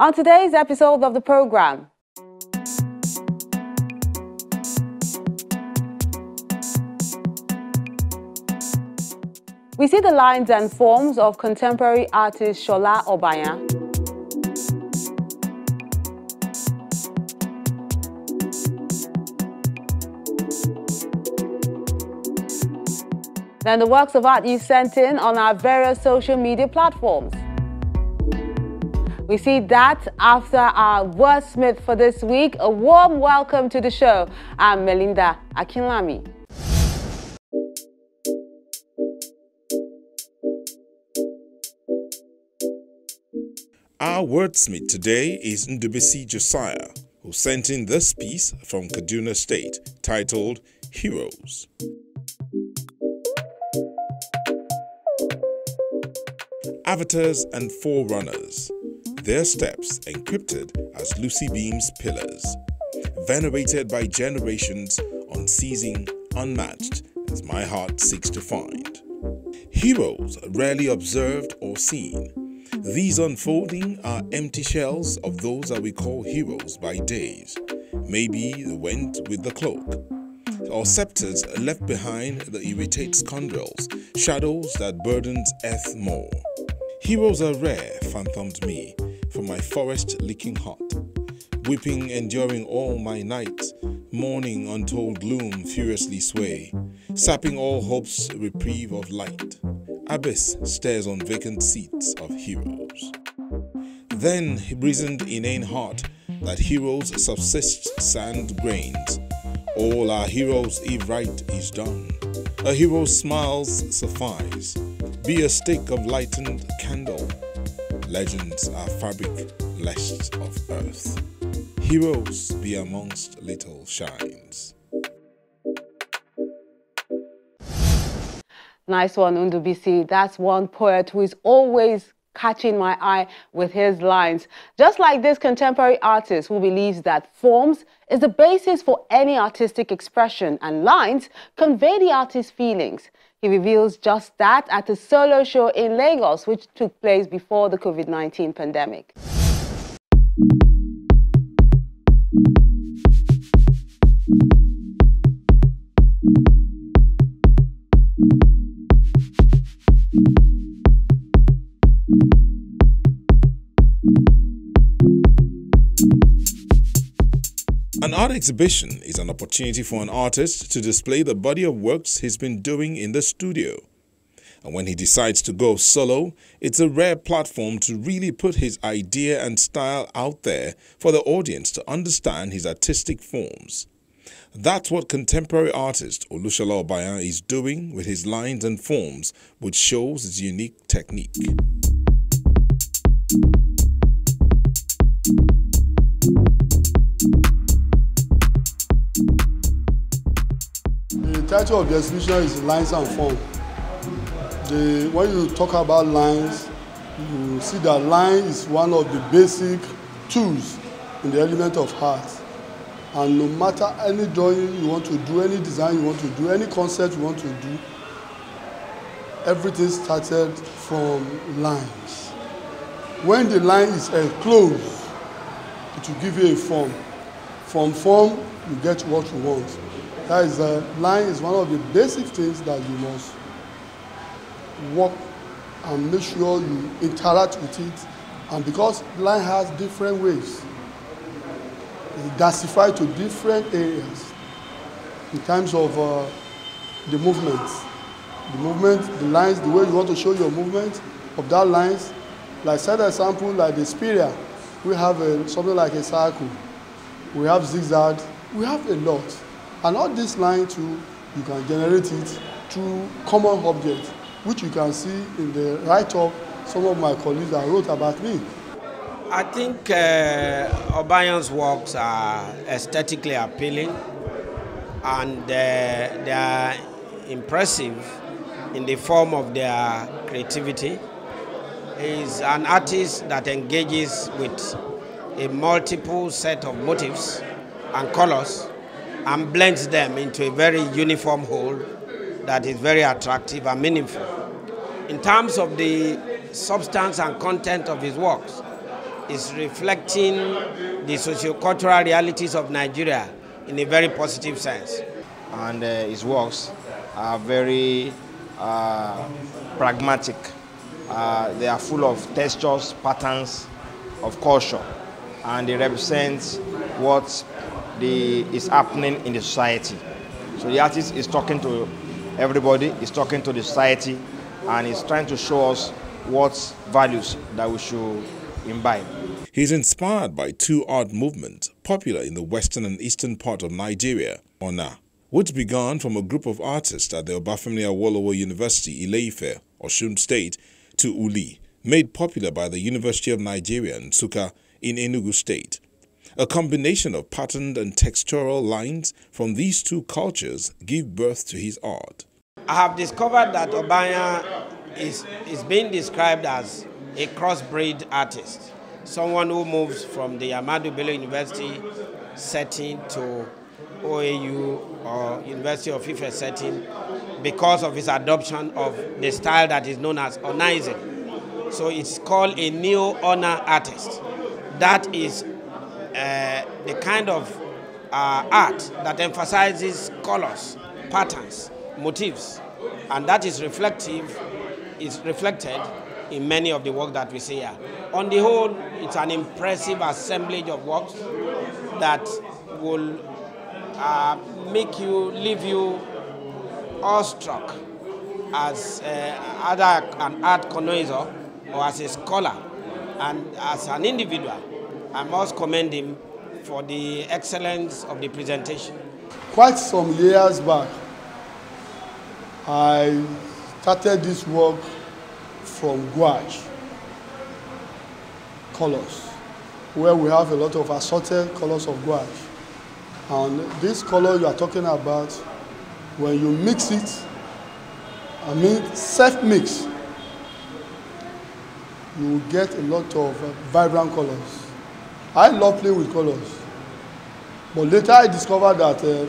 On today's episode of the program, we see the lines and forms of contemporary artist Shola Obaya. Then the works of art you sent in on our various social media platforms. We see that after our wordsmith for this week. A warm welcome to the show. I'm Melinda Akinlami. Our wordsmith today is Ndubisi Josiah, who sent in this piece from Kaduna State titled Heroes. Avatars and Forerunners their steps encrypted as Lucy Beam's pillars, venerated by generations, unceasing, unmatched, as my heart seeks to find. Heroes rarely observed or seen. These unfolding are empty shells of those that we call heroes by days, maybe the went with the cloak, or scepters left behind that irritate scoundrels, shadows that burdens earth more. Heroes are rare, phantomed me, from my forest licking hot, weeping, enduring all my night, mourning untold gloom furiously sway, sapping all hope's reprieve of light. Abyss stares on vacant seats of heroes. Then reasoned inane heart that heroes subsist sand grains. All our heroes if right is done. A hero's smiles suffice. Be a stick of lightened candle Legends are fabric left of earth. Heroes be amongst little shines. Nice one, Ndubisi. That's one poet who is always catching my eye with his lines. Just like this contemporary artist who believes that forms is the basis for any artistic expression and lines convey the artist's feelings. He reveals just that at a solo show in Lagos, which took place before the COVID 19 pandemic. Art exhibition is an opportunity for an artist to display the body of works he's been doing in the studio. And when he decides to go solo, it's a rare platform to really put his idea and style out there for the audience to understand his artistic forms. That's what contemporary artist Olushola Obayan is doing with his lines and forms, which shows his unique technique. Title of the exhibition is Lines and Form. The, when you talk about lines, you see that line is one of the basic tools in the element of art. And no matter any drawing you want to do, any design you want to do, any concept you want to do, everything started from lines. When the line is enclosed, it will give you a form. From form, you get what you want. That is, uh, line is one of the basic things that you must work and make sure you interact with it. And because line has different ways, it's diversified to different areas in terms of uh, the movements. The movement, the lines, the way you want to show your movement of that lines. Like set example, like the spiral, we have a, something like a circle. We have zigzag. We have a lot. And this line too, you can generate it through common objects, which you can see in the write-up some of my colleagues that wrote about me. I think uh, Obayan's works are aesthetically appealing and uh, they are impressive in the form of their creativity. He's an artist that engages with a multiple set of motifs and colors and blends them into a very uniform whole that is very attractive and meaningful. In terms of the substance and content of his works, is reflecting the socio-cultural realities of Nigeria in a very positive sense. And uh, his works are very uh, pragmatic. Uh, they are full of textures, patterns of culture, and they represent what the, is happening in the society. So the artist is talking to everybody, is talking to the society, and is trying to show us what values that we should imbibe. He's inspired by two art movements popular in the western and eastern part of Nigeria, Ona, which began from a group of artists at the Obafemi Awolowo University, Ile-Ife, Osun State, to Uli, made popular by the University of Nigeria, Nsukka, in Enugu State. A combination of patterned and textural lines from these two cultures give birth to his art. I have discovered that Obanya is, is being described as a crossbreed artist, someone who moves from the Ahmadu Bello University setting to OAU or University of Ife setting because of his adoption of the style that is known as Onaism. So it's called a neo-Ona artist. That is uh, the kind of uh, art that emphasizes colors, patterns, motifs, and that is reflective, is reflected in many of the work that we see here. On the whole, it's an impressive assemblage of works that will uh, make you, leave you awestruck as uh, either an art connoisseur or as a scholar. And as an individual, I must commend him for the excellence of the presentation. Quite some years back, I started this work from gouache colors, where we have a lot of assorted colors of gouache. And this color you are talking about, when you mix it, I mean self-mix, you will get a lot of vibrant colors. I love playing with colors. But later I discovered that uh,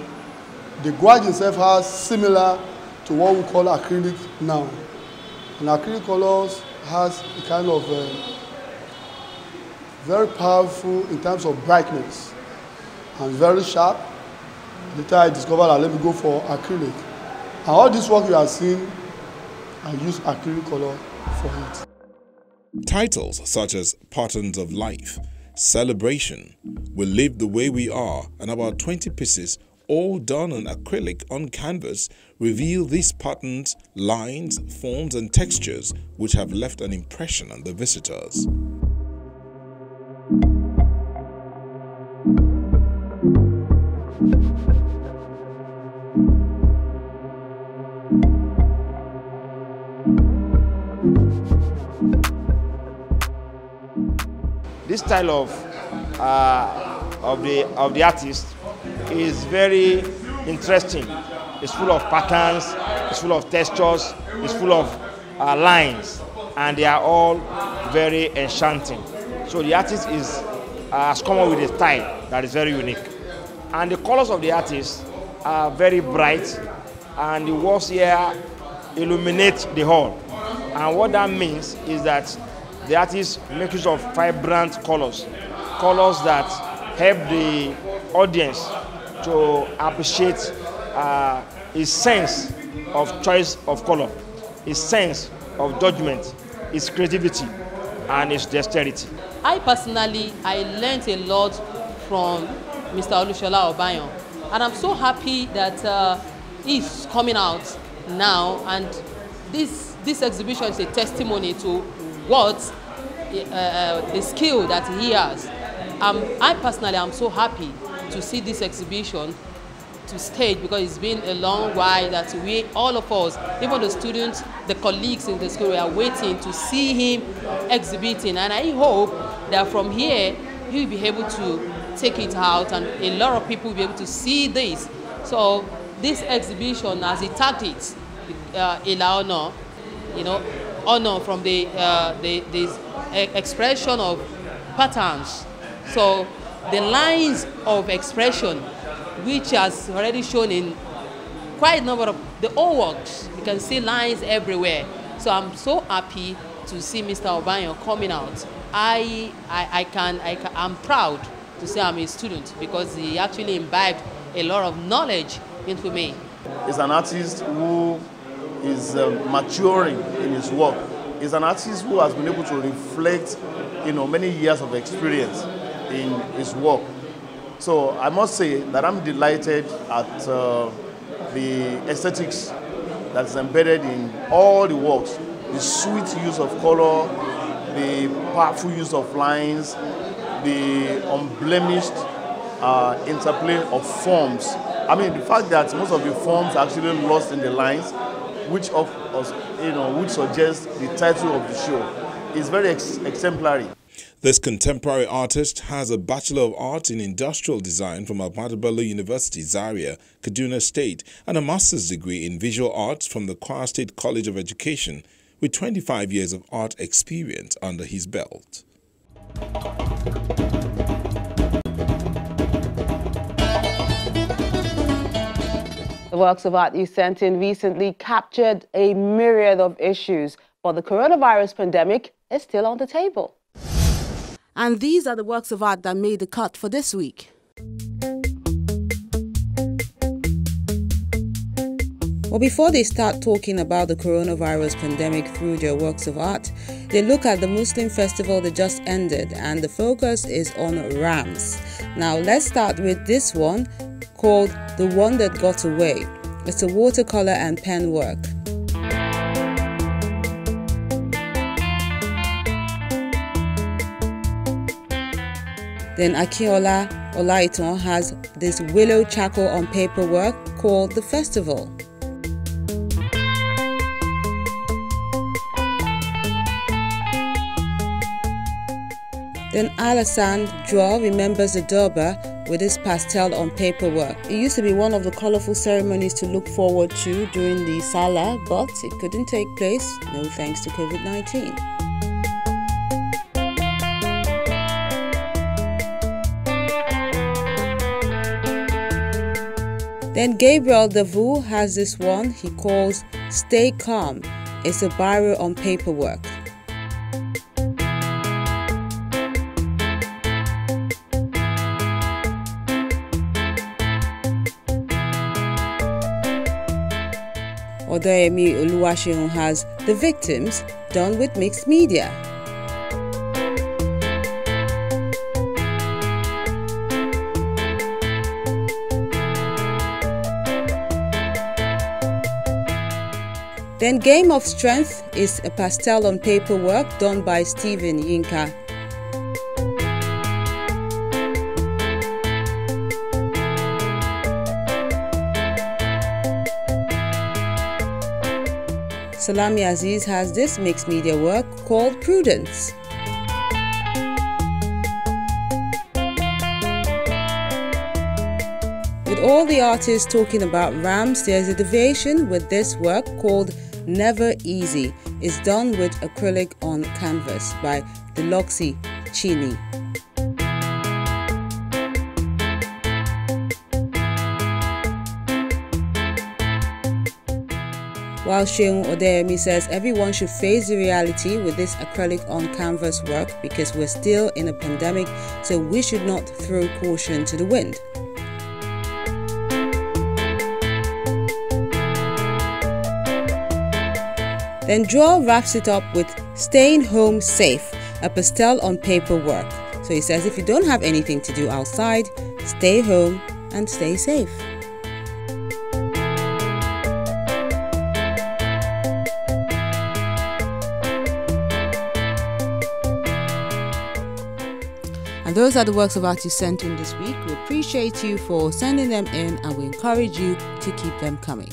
the gouache itself has similar to what we call acrylic now. And acrylic colors has a kind of uh, very powerful in terms of brightness and very sharp. Later I discovered that let me go for acrylic. And all this work you are seeing, I use acrylic color for it. Titles such as Patterns of Life, Celebration, We Live the Way We Are, and about 20 pieces, all done on acrylic on canvas, reveal these patterns, lines, forms, and textures which have left an impression on the visitors. This style of uh, of the of the artist is very interesting. It's full of patterns, it's full of textures, it's full of uh, lines, and they are all very enchanting. So the artist is uh, has come up with a style that is very unique, and the colors of the artist are very bright, and the walls here illuminate the hall. And what that means is that the artist makes use of vibrant colors, colors that help the audience to appreciate uh, his sense of choice of color, his sense of judgment, his creativity, and his dexterity. I personally, I learned a lot from Mr. Olushola Obayan, and I'm so happy that uh, he's coming out now, and this this exhibition is a testimony to what uh, the skill that he has. Um, I personally am so happy to see this exhibition to stage because it's been a long while that we, all of us, even the students, the colleagues in the school, we are waiting to see him exhibiting. And I hope that from here, he will be able to take it out and a lot of people will be able to see this. So this exhibition, as he tagged it, uh, Ila Ona, you know, honor from the, uh, the, expression of patterns. So the lines of expression, which has already shown in quite a number of the old works, you can see lines everywhere. So I'm so happy to see Mr. Obayan coming out I, I, I can, I can, I'm proud to say I'm a student because he actually imbibed a lot of knowledge into me. He's an artist who is um, maturing in his work. He's an artist who has been able to reflect, you know, many years of experience in his work. So I must say that I'm delighted at uh, the aesthetics that is embedded in all the works, the sweet use of color, the powerful use of lines, the unblemished uh, interplay of forms. I mean, the fact that most of the forms are actually lost in the lines, which of us, you know, which suggests the title of the show, is very ex exemplary. This contemporary artist has a Bachelor of Arts in Industrial Design from Ahmadu University, Zaria, Kaduna State, and a master's degree in Visual Arts from the Kwara State College of Education, with 25 years of art experience under his belt. Works of art you sent in recently captured a myriad of issues, but the coronavirus pandemic is still on the table. And these are the works of art that made the cut for this week. Well, before they start talking about the coronavirus pandemic through their works of art, they look at the Muslim festival that just ended, and the focus is on Rams. Now, let's start with this one called The One That Got Away. It's a watercolor and pen work. Then Akiola Olaitan has this willow charcoal on paper work called The Festival. Then Alassane Joao remembers Durbar with his pastel on paperwork. It used to be one of the colorful ceremonies to look forward to during the Salah, but it couldn't take place, no thanks to COVID 19. Then Gabriel Davout has this one he calls Stay Calm. It's a biro on paperwork. Odayemi Oluwaseun has The Victims, done with mixed media. Then Game of Strength is a pastel on paper work done by Stephen Yinka. Salami Aziz has this mixed media work called Prudence. With all the artists talking about Rams, there's a deviation with this work called Never Easy is done with acrylic on canvas by Deluxy Chini. While Sheung Odeyemi says everyone should face the reality with this acrylic on canvas work because we're still in a pandemic, so we should not throw caution to the wind. Then Joel wraps it up with staying home safe, a pastel on paper work. So he says if you don't have anything to do outside, stay home and stay safe. Those are the works of art you sent in this week. We appreciate you for sending them in and we encourage you to keep them coming.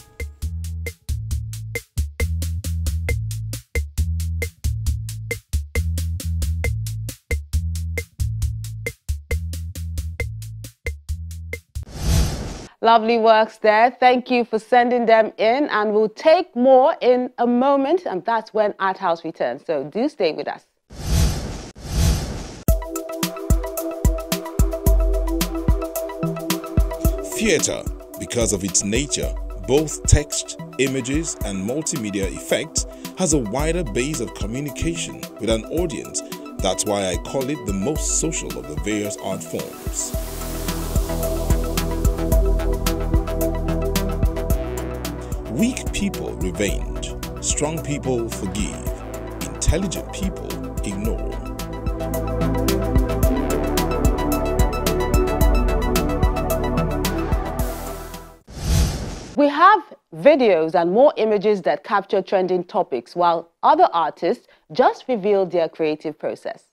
Lovely works there. Thank you for sending them in, and we'll take more in a moment, and that's when Art House returns. So do stay with us. Theatre, because of its nature, both text, images, and multimedia effects, has a wider base of communication with an audience That's why I call it the most social of the various art forms. Weak people revenge, strong people forgive, intelligent people ignore. Have videos and more images that capture trending topics, while other artists just reveal their creative process.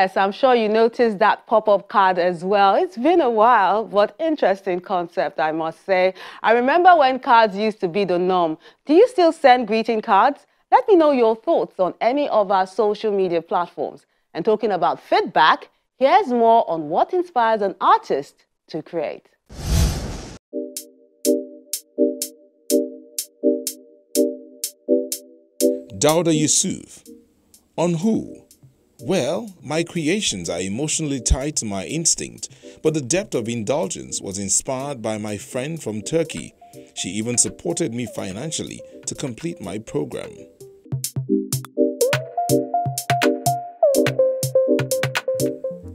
Yes, I'm sure you noticed that pop-up card as well. It's been a while, but interesting concept, I must say. I remember when cards used to be the norm. Do you still send greeting cards? Let me know your thoughts on any of our social media platforms. And talking about feedback, here's more on what inspires an artist to create. Dauda Yusuf. On who? Well, my creations are emotionally tied to my instinct, but the depth of indulgence was inspired by my friend from Turkey. She even supported me financially to complete my program.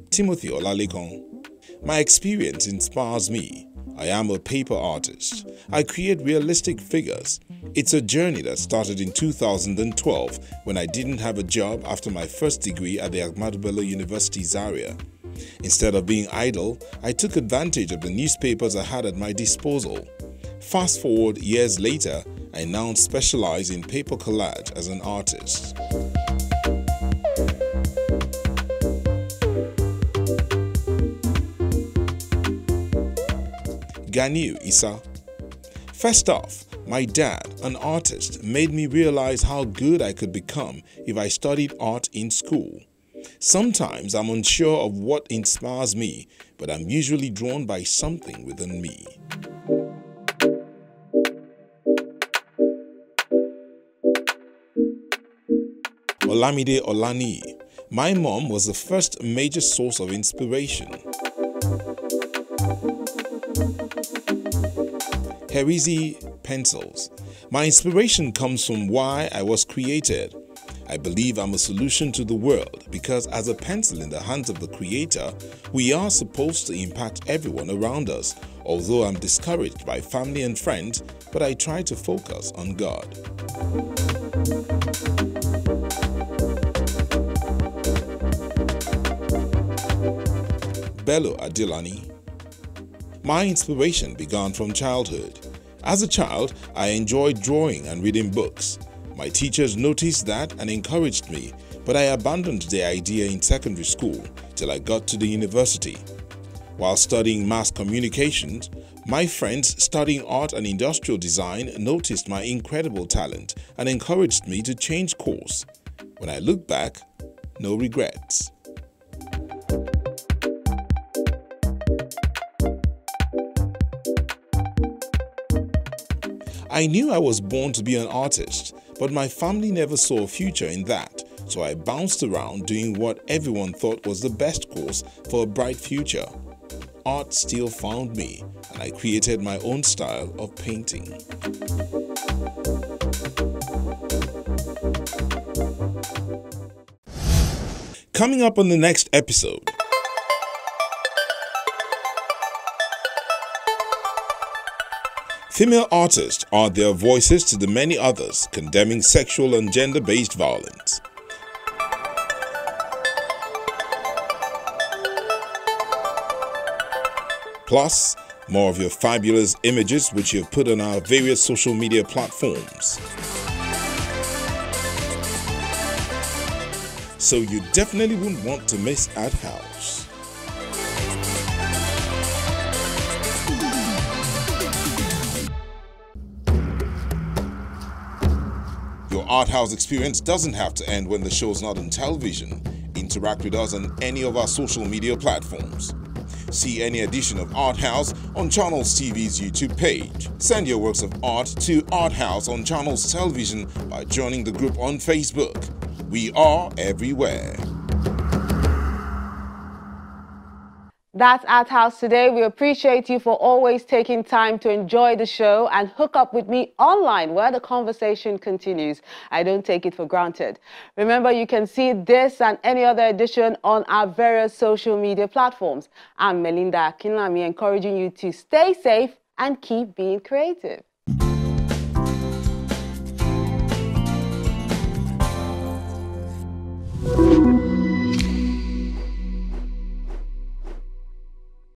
Timothy Olalekan. My experience inspires me. I am a paper artist. I create realistic figures. It's a journey that started in 2012 when I didn't have a job after my first degree at the Ahmadu Bello University Zaria. Instead of being idle, I took advantage of the newspapers I had at my disposal. Fast forward years later, I now specialize in paper collage as an artist. Ganiu Isa. First off, my dad, an artist, made me realize how good I could become if I studied art in school. Sometimes I'm unsure of what inspires me, but I'm usually drawn by something within me. Olamide Olani. My mom was the first major source of inspiration. Herizi Pencils. My inspiration comes from why I was created. I believe I'm a solution to the world because, as a pencil in the hands of the Creator, we are supposed to impact everyone around us. Although I'm discouraged by family and friends, but I try to focus on God. Bello Adilani my inspiration began from childhood. As a child, I enjoyed drawing and reading books. My teachers noticed that and encouraged me, but I abandoned the idea in secondary school till I got to the university. While studying mass communications, my friends studying art and industrial design noticed my incredible talent and encouraged me to change course. When I look back, no regrets. I knew I was born to be an artist, but my family never saw a future in that, so I bounced around doing what everyone thought was the best course for a bright future. Art still found me, and I created my own style of painting. Coming up on the next episode, Female artists are their voices to the many others condemning sexual and gender based violence. Plus, more of your fabulous images which you've put on our various social media platforms. So you definitely wouldn't want to miss Art House. Art House experience doesn't have to end when the show's not on television. Interact with us on any of our social media platforms. See any edition of Art House on Channels TV's YouTube page. Send your works of art to Art House on Channels Television by joining the group on Facebook. We are everywhere. That's Art House today. We appreciate you for always taking time to enjoy the show and hook up with me online where the conversation continues. I don't take it for granted. Remember, you can see this and any other edition on our various social media platforms. I'm Melinda Akinlami, encouraging you to stay safe and keep being creative.